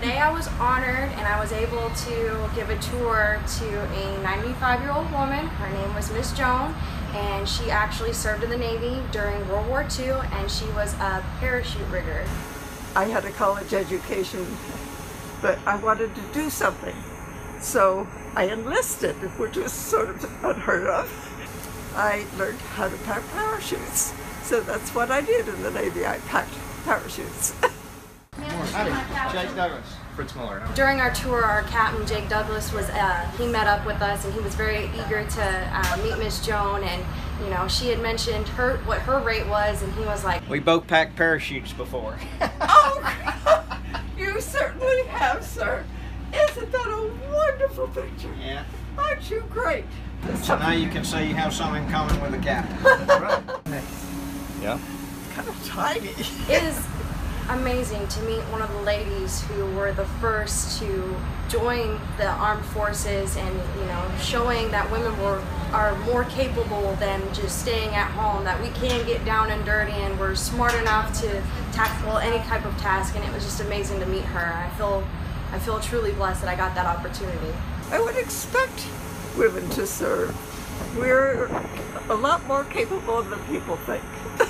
Today I was honored and I was able to give a tour to a 95 year old woman. Her name was Miss Joan and she actually served in the Navy during World War II and she was a parachute rigger. I had a college education, but I wanted to do something. So I enlisted, which was sort of unheard of. I learned how to pack parachutes. So that's what I did in the Navy. I packed parachutes. Howdy, Jake Douglas, Fritz Muller. During our tour, our captain Jake Douglas was uh, he met up with us and he was very eager to uh, meet Miss Joan and you know she had mentioned her what her rate was and he was like We both packed parachutes before. oh, you certainly have, sir. Isn't that a wonderful picture? yeah. Aren't you great? So now you can say you have something in common with the captain. Right. Yeah. kind of tiny. it is amazing to meet one of the ladies who were the first to join the armed forces and you know showing that women were are more capable than just staying at home that we can get down and dirty and we're smart enough to tackle any type of task and it was just amazing to meet her i feel i feel truly blessed that i got that opportunity I would expect women to serve. We're a lot more capable than people think.